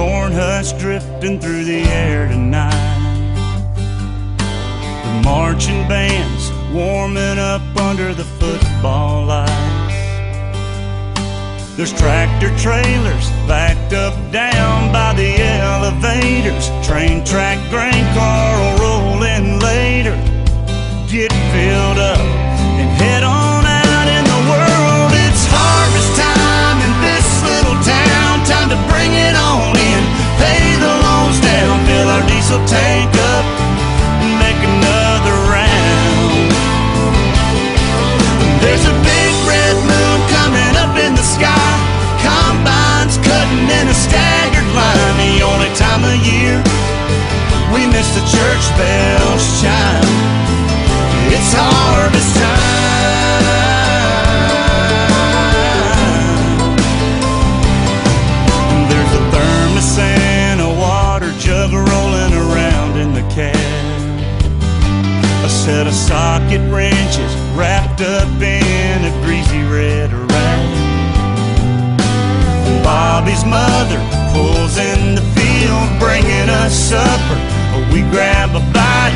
corn husks drifting through the air tonight. The marching bands warming up under the football lights. There's tractor trailers backed up down by the elevators. Train track grain car will roll in later. Get filled up. pocket wrenches wrapped up in a greasy red rag. Bobby's mother pulls in the field, bringing us supper. We grab a bite.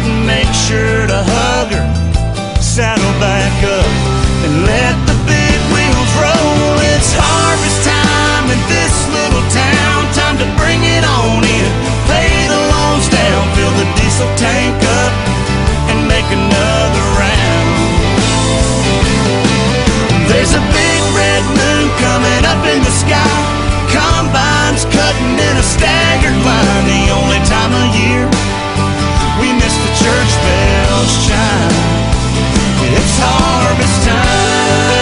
staggered blind the only time of year we miss the church bells chime. It's harvest time.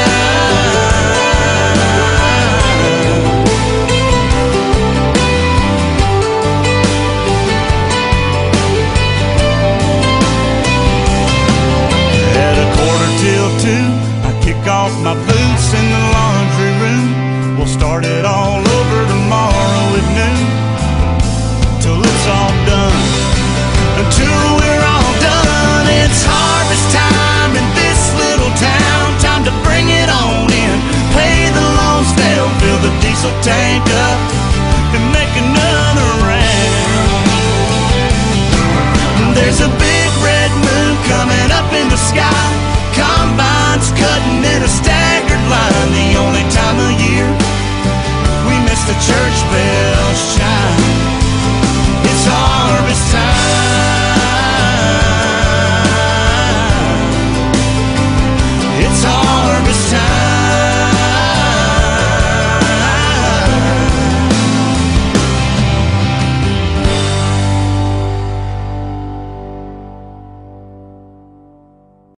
At a quarter till two, I kick off my boots in the laundry room. We'll start it all over.